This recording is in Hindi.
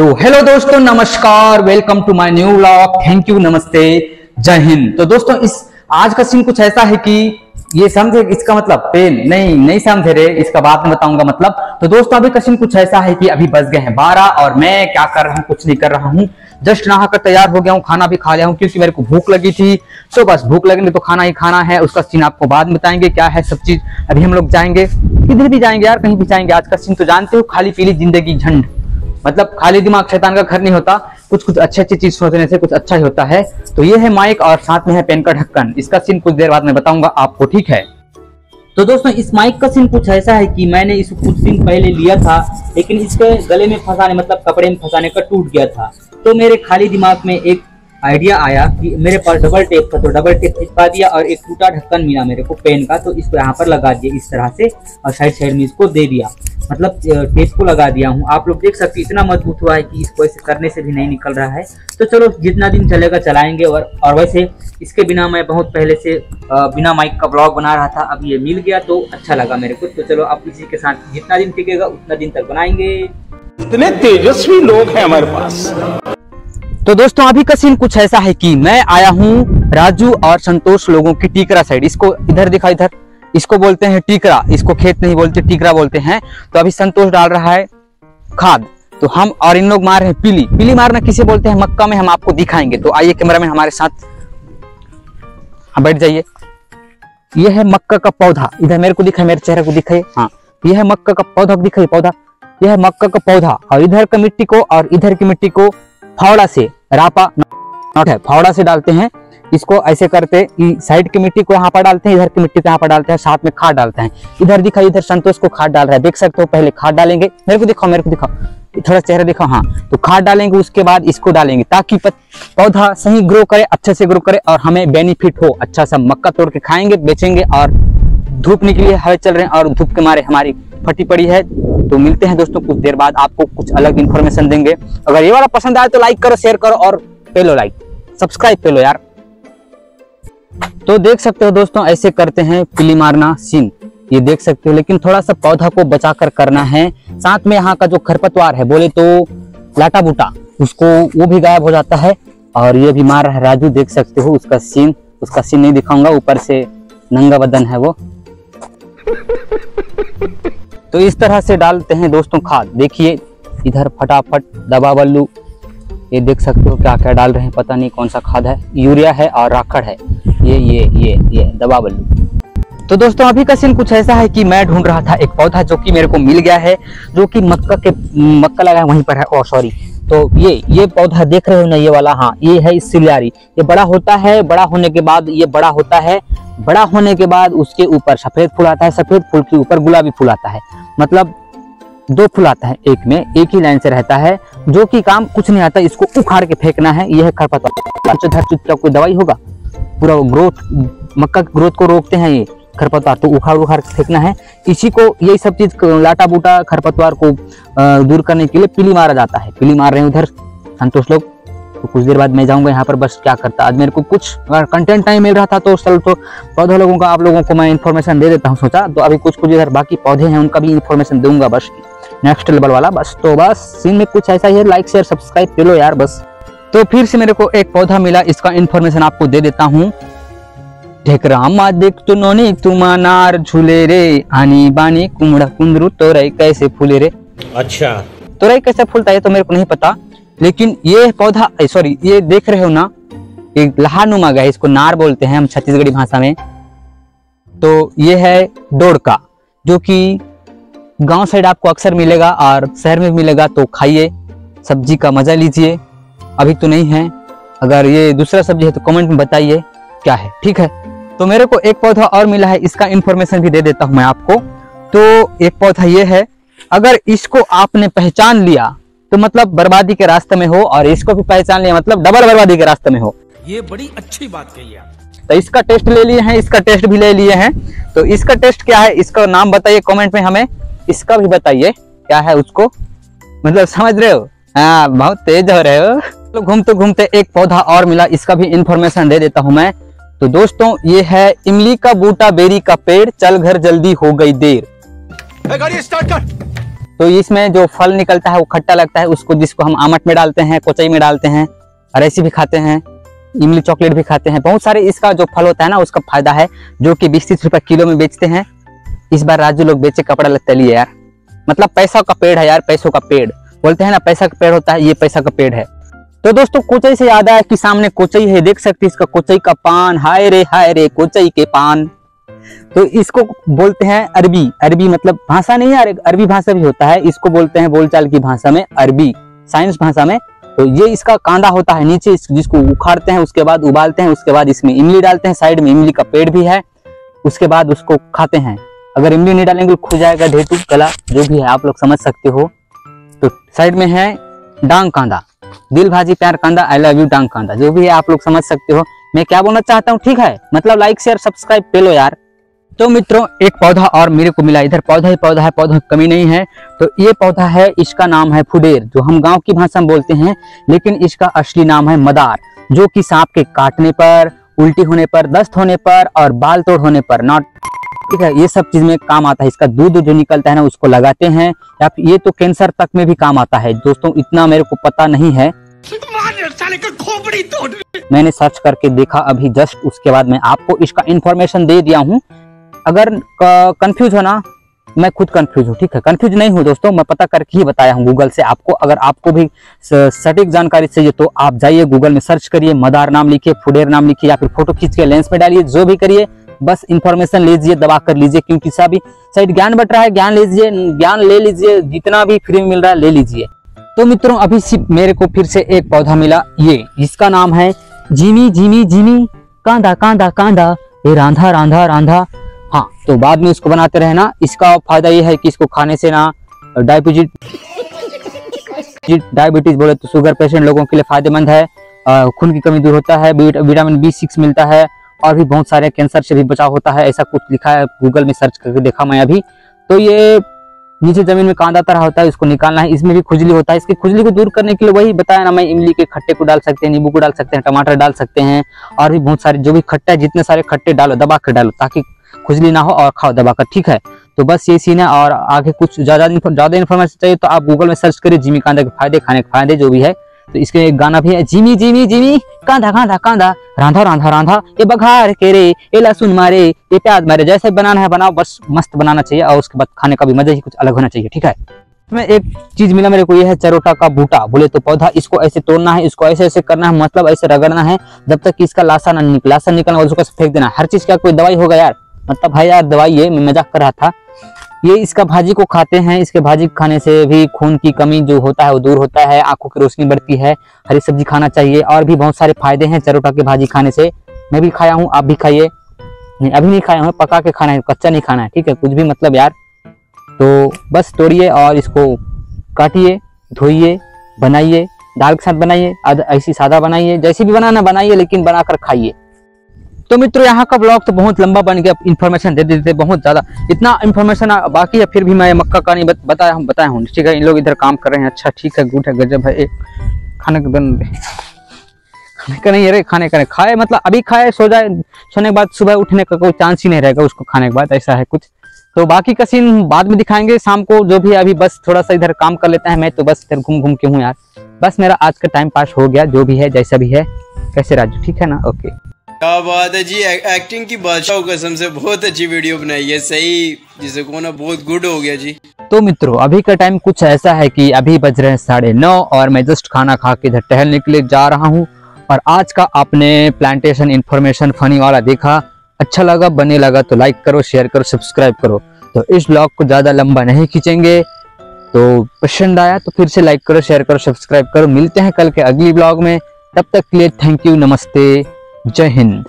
तो हेलो दोस्तों, नमस्कार welcome to my new vlog thank you नमस्ते, जय हिंद। तो दोस्तों, इस, आज का सीन कुछ ऐसा है कि ये समझे, इसका मतलब पेन नहीं नहीं समझे रे, इसका बाद में बताऊँगा मतलब। तो दोस्तों, अभी का सीन कुछ ऐसा है कि अभी बज गए हैं बारह और मैं क्या कर रहा हूँ, कुछ नहीं कर रहा हूँ। जस्ट नहा कर तैयार हो गया हूँ, खाना भी खा लिया हूँ, क्योंकि मेरे को भूख लगी थी। तो बस भूख लगने तो खाना ही खाना है, उसका सीन आपको बाद में बताएँगे, क्या है सब चीज़। अभी हम लोग जाएँगे, किधर भी जाएँगे यार, कहीं भी जाएँगे। आज का सीन तो जानते हो खाली पीली ज़िंदगी झंड। मतलब खाली दिमाग शैतान का घर नहीं होता, कुछ कुछ अच्छी अच्छी चीज़ सोचने से कुछ अच्छा ही होता है। तो ये है माइक और साथ में है पेन का ढक्कन। इसका सीन कुछ देर बाद में बताऊँगा, आपको ठीक है? तो दोस्तों, इस माइक का सीन कुछ ऐसा है कि मैंने इसको कुछ दिन पहले लिया था, लेकिन इसके गले में फंसाने मतलब कपड़े में फंसाने का टूट गया था। तो मेरे खाली दिमाग में एक आइडिया आया कि मेरे पास डबल टेप था तो डबल टेप चिपका दिया और एक टूटा ढक्कन मिला मेरे को पेन का तो इसको यहाँ पर लगा दिया, इस तरह से, और साइड साइड में इसको दे दिया। मतलब टेप को लगा दिया हूँ। आप लोग देख सकते इतना मज़बूत हुआ है कि इसको ऐसे करने से भी नहीं निकल रहा है। तो चलो जितना दिन चलेगा चलाएँगे और और वैसे इसके बिना मैं बहुत पहले से बिना माइक का ब्लॉग बना रहा था अब ये मिल गया तो अच्छा लगा मेरे को। तो चलो आप इसी के साथ जितना दिन टिकेगा उतना दिन तक बनाएँगे। इतने तेजस्वी लोग हैं हमारे पास। तो दोस्तों अभी का सीन कुछ ऐसा है कि मैं आया हूँ राजू और संतोष लोगों की टीकरा साइड इसको इधर दिखा इधर। इसको बोलते हैं टीकरा। इसको खेत नहीं बोलते, टीकरा बोलते हैं। तो अभी संतोष डाल रहा है खाद। तो हम और इन लोग मार रहे हैं पीली। पीली मारना किसे बोलते हैं? मक्का में हम आपको दिखाएँगे। तो आइए कैमरा में हमारे साथ। हाँ बैठ जाइए। यह है मक्का का पौधा। इधर मेरे को दिखाए मेरे चेहरे को दिखाई हाँ यह है मक्का का पौधा। दिखाई पौधा। यह है मक्का का पौधा। और इधर का मिट्टी को, और इधर की मिट्टी को फावड़ा से रापा, नॉट है, फावड़ा से डालते हैं। इसको ऐसे करते साइड की मिट्टी को यहाँ पर डालते हैं, इधर की मिट्टी को यहाँ पर डालते हैं, साथ में खाद डालते हैं। इधर दिखा इधर संतोष को खाद डाल रहा है। देख सकते हो, पहले खाद डालेंगे। मेरे को दिखाओ, मेरे को दिखाओ। थोड़ा चेहरा दिखाओ हाँ। तो खाद डालेंगे, उसके बाद इसको डालेंगे ताकि पौधा सही ग्रो करे, अच्छे से ग्रो करे और हमें बेनिफिट हो। अच्छा सा मक्का तोड़ के खाएँगे, बेचेंगे और धूप निकली हवा चल रहे हैं और धूप के मारे हमारी फटी पड़ी है। तो मिलते हैं दोस्तों, कुछ देर बाद आपको कुछ अलग इन्फॉर्मेशन देंगे। अगर ये वाला पसंद आए तो लाइक करो शेयर करो और पे लो लाइक सब्सक्राइब पे लो यार। तो देख सकते हो दोस्तों, ऐसे करते हैं पिली मारना सीन। ये देख सकते हो, लेकिन थोड़ा सा पौधा को बचा कर करना है। साथ में यहाँ का जो खरपतवार है, बोले तो लाटा बूटा उसको, वो भी गायब हो जाता है। और ये भी मार रहा है राजू, देख सकते हो उसका सीन। उसका सीन नहीं दिखाऊँगा, ऊपर से नंगा बदन है वो। तो इस तरह से डालते हैं दोस्तों खाद। देखिए, इधर फटाफट दबा बल्लू ये देख सकते हो क्या क्या डाल रहे हैं, पता नहीं कौन सा खाद है। यूरिया है और राखड़ है। ये ये ये ये दबा बल्लू तो दोस्तों अभी का सीन कुछ ऐसा है कि मैं ढूंढ रहा था एक पौधा जो कि मेरे को मिल गया है जो कि मक्का के मक्का लगा है वहीं पर है ओ सॉरी तो ये ये पौधा देख रहे हो ना ये वाला हाँ ये है सिलियारी ये बड़ा होता है बड़ा होने के बाद ये बड़ा होता है बड़ा होने के बाद उसके ऊपर सफ़ेद फूल आता है सफ़ेद फूल के ऊपर गुलाबी फूल आता है मतलब दो फूल आता है एक में एक ही लाइन से रहता है जो कि काम कुछ नहीं आता इसको उखाड़ के फेंकना है यह खरपतवार का कोई दवाई होगा पूरा ग्रोथ, मक्का की ग्रोथ को रोकते हैं ये खरपतवार। तो उखाड़ उखाड़ फेंकना है। इसी को यही सब चीज़ लाटा बूटा खरपतवार को दूर करने के लिए पीली मारा जाता है। पीली मार रहे हैं उधर। संतोष लोग तो कुछ देर बाद मैं जाऊँगा यहाँ पर, बस क्या करता। आज मेरे को कुछ अगर कंटेंट टाइम मिल रहा था तो चल तो पौधे लोगों का, आप लोगों को मैं इन्फॉर्मेशन दे देता हूँ, सोचा। तो अभी कुछ कुछ इधर बाकी पौधे हैं, उनका भी इन्फॉर्मेशन दूँगा बस नेक्स्ट लेवल वाला, बस। तो बस सीन में कुछ ऐसा ही है लाइक शेयर सब्सक्राइब कर लो यार, बस। तो फिर से मेरे को एक पौधा मिला इसका इन्फॉर्मेशन आपको दे देता हूँ। ढेकरामा देख तो नोनी तुमा नार झूले रे। आनी बानी कुमड़ा कुंदरू तोरई कैसे फूले रे। अच्छा। तोरई कैसे फूलता है तो मेरे को नहीं पता लेकिन ये पौधा सॉरी ये देख रहे हो ना एक लहानुमा गया इसको नार बोलते हैं हम छत्तीसगढ़ी भाषा में। तो ये है डोड़का जो कि गाँव साइड आपको अक्सर मिलेगा और शहर में मिलेगा तो खाइए सब्ज़ी का मज़ा लीजिए। अभी तो नहीं है। अगर ये दूसरा सब्ज़ी है तो कमेंट में बताइए क्या है? ठीक है? तो मेरे को एक पौधा और मिला है इसका इंफॉर्मेशन भी दे देता हूँ मैं आपको। तो एक पौधा ये है अगर इसको आपने पहचान लिया तो मतलब बर्बादी के रास्ते में हो और इसको भी पहचान लिया मतलब डबल बर्बादी के रास्ते में हो। ये बड़ी अच्छी बात कही आप। तो इसका टेस्ट ले लिए हैं इसका टेस्ट भी ले लिए हैं। तो इसका टेस्ट क्या है? इसका नाम बताइए कमेंट में हमें। इसका भी बताइए क्या है उसको? मतलब समझ रहे हो? हाँ बहुत तेज हो रहे हो। तो घूमते घूमते एक पौधा और मिला इसका भी इंफॉर्मेशन दे देता हूँ मैं। तो दोस्तों ये है इमली का बूटा बेरी का पेड़ चल घर जल्दी हो गई देर। गाड़ी स्टार्ट कर। तो इसमें जो फल निकलता है वो खट्टा लगता है उसको जिसको हम आमट में डालते हैं कोचई में डालते हैं और ऐसे भी खाते हैं इमली चॉकलेट भी खाते हैं। बहुत सारे इसका जो फल होता है ना उसका फ़ायदा है जो कि बीस तीस रुपए किलो में बेचते हैं। इस बार राजू लोग बेचे कपड़ा लगता लिए यार। मतलब पैसा का पेड़ है यार पैसों का पेड़। बोलते हैं ना पैसा का पेड़ होता है ये पैसा का पेड़ है। तो दोस्तों, कोचई से याद आया कि सामने कोचई है, देख सकते इसका कोचई का पान। हाय रे हाय रे, कोचई के पान। तो इसको बोलते हैं अरबी। अरबी मतलब भाषा नहीं है अरबी भाषा भी होता है। इसको बोलते हैं बोलचाल की भाषा में अरबी। साइंस भाषा में। तो ये इसका कांदा होता है नीचे जिसको उखाड़ते हैं, उसके बाद उबालते हैं, उसके बाद इसमें इमली डालते हैं। साइड में इमली का पेड़ भी है, उसके बाद उसको खाते हैं। अगर इमली नहीं डालेंगे खो जाएगा ढेटू, गला, जो भी है, आप लोग समझ सकते हो। तो साइड में है डांग कांदा। दिल भाजी, प्यार कांदा आई लव यू डांग कांदा। जो भी है, आप लोग समझ सकते हो। मैं क्या बोलना चाहता हूँ, ठीक है? मतलब लाइक शेयर सब्सक्राइब पे लो यार। तो मित्रों, एक पौधा और मेरे को मिला इधर। पौधा ही पौधा है, पौधों की कमी नहीं है। तो ये पौधा है, इसका नाम है फुडेर, जो हम गाँव की भाषा में बोलते हैं, लेकिन इसका असली नाम है मदार, जो कि सांप के काटने पर, उल्टी होने पर, दस्त होने पर और बाल तोड़ होने पर नॉट ठीक है, ये सब चीज़ में काम आता है। इसका दूध जो निकलता है ना, उसको लगाते हैं। या ये तो कैंसर तक में भी काम आता है। दोस्तों, इतना मेरे को पता नहीं है। मैंने सर्च करके देखा अभी, जस्ट उसके बाद मैं आपको इसका इन्फॉर्मेशन दे दिया हूँ। अगर कंफ्यूज हो ना, मैं खुद कंफ्यूज हूँ, ठीक है? कंफ्यूज नहीं हूँ दोस्तों, मैं पता करके ही बताया हूँ गूगल से आपको। अगर आपको भी सटीक जानकारी चाहिए तो आप जाइए गूगल में सर्च करिए, मदार नाम लिखिए, फुडेर नाम लिखिए, या फिर फ़ोटो खींच के लेंस में डालिए, जो भी करिए। बस इंफॉर्मेशन लीजिए, दबा कर लीजिए, क्योंकि सभी साइड ज्ञान बट रहा है, ज्ञान लीजिए, ज्ञान ले लीजिए, जितना भी फ्री मिल रहा है, ले लीजिए। तो मित्रों, अभी सिर्फ़ मेरे को फिर से एक पौधा मिला, ये जिसका नाम है जिमी जिमी जिमी, कांदा कांदा कांदा, ये रांधा रांधा रांधा। हाँ तो बाद में उसको बनाते रहे ना इसका फ़ायदा ये है कि इसको खाने से ना डायबिटीज़ डायबिटीज़ बोले तो शुगर पेशेंट लोगों के लिए फ़ायदेमंद है। खून की कमी दूर होता है विटामिन बी सिक्स मिलता है। और भी बहुत सारे कैंसर से भी बचाव होता है, ऐसा कुछ लिखा है गूगल में सर्च करके देखा मैं अभी। तो ये नीचे ज़मीन में कांदा तरह होता है इसको निकालना है, इसमें भी खुजली होता है। इसकी खुजली को दूर करने के लिए वही बताया ना मैं, इमली के खट्टे को डाल सकते हैं, नींबू को डाल सकते हैं, टमाटर डाल सकते हैं, और भी बहुत सारे, जो भी खट्टा है, जितने सारे खट्टे डालो, दबा कर डालो, ताकि खुजली ना हो और खाओ दबा कर, ठीक है? तो बस ये सीन है, और आगे कुछ ज़्यादा ज़्यादा इन्फॉर्मेशन चाहिए तो आप गूगल में सर्च करिए, जिमी कांदा के फ़ायदे, खाने के फ़ायदे, जो भी है। तो इसके एक गाना भी है, जिमी जिमी जिमी, कांधा कांधा कांधा, रांधा रांधा रांधा, ये बघार के रे, ये लहसुन मारे, ये प्याज मारे, जैसे बनाना है बनाओ, बस मस्त बनाना चाहिए और उसके बाद खाने का भी मज़ा ही कुछ अलग होना चाहिए, ठीक है? में एक चीज़ मिला मेरे को, ये है चरोटा का बूटा, बोले तो पौधा, इसको ऐसे तोड़ना है, इसको ऐसे ऐसे करना है मतलब ऐसे रगड़ना है, जब तक इसका लाशा ना निकला लाशा निकलना उसको फेंक देना, हर चीज़ का कोई दवाई होगा यार मतलब भाई यार दवाई है मैं मज़ाक कर रहा था ये इसका भाजी को खाते हैं। इसके भाजी खाने से भी खून की कमी जो होता है वो दूर होता है। आँखों की रोशनी बढ़ती है। हरी सब्ज़ी खाना चाहिए और भी बहुत सारे फ़ायदे हैं चरोटा की भाजी खाने से। मैं भी खाया हूँ, आप भी खाइए। नहीं, अभी नहीं खाया हूँ, पका के खाना है, कच्चा नहीं खाना है, ठीक है? कुछ भी मतलब यार। तो बस तोड़िए और इसको काटिए, धोइए, बनाइए, दाल के साथ बनाइए ऐसी सादा बनाइए। जैसी भी बनाना बनाइए, लेकिन बनाकर खाइए। तो मित्रों यहाँ का ब्लॉग तो बहुत लंबा बन गया इन्फॉर्मेशन दे देते बहुत ज़्यादा। इतना इन्फॉर्मेशन बाकी है फिर भी मैं मक्का का नहीं बत, बताया हूँ बताया हूँ। ठीक है इन लोग इधर काम कर रहे हैं। अच्छा ठीक है गुड है गजब है। एक खाने का बन खाने का नहीं है खाने का खाए मतलब अभी खाए सो जाए। सोने के बाद सुबह उठने का कोई चांस ही नहीं रहेगा उसको खाने के बाद ऐसा है कुछ। तो बाकी का सीन बाद में दिखाएँगे। शाम को जो भी अभी बस थोड़ा सा इधर काम कर लेता है मैं तो बस इधर घूम घूम के हूँ यार। बस मेरा आज का टाइम पास हो गया जो भी है जैसा भी है। कैसे राजू ठीक है ना? ओके क्या बात है जी एक्टिंग की बादशाह कसम से बहुत अच्छी वीडियो बनाई है, सही, जिसे को ना, बहुत गुड हो गया जी। तो मित्रों, अभी का टाइम कुछ ऐसा है कि अभी बज रहे हैं साढ़े नौ और मैं जस्ट खाना खा के इधर टहलने के लिए जा रहा हूँ और आज का आपने प्लांटेशन इन्फॉर्मेशन फनी वाला देखा अच्छा लगा, बने लगा तो लाइक करो शेयर करो सब्सक्राइब करो। तो इस ब्लॉग को ज़्यादा लंबा नहीं खींचेंगे तो पसंद आया तो फिर से लाइक करो शेयर करो सब्सक्राइब करो। मिलते हैं कल के अगली ब्लॉग में, तब तक के लिए थैंक यू नमस्ते। जय हिंद।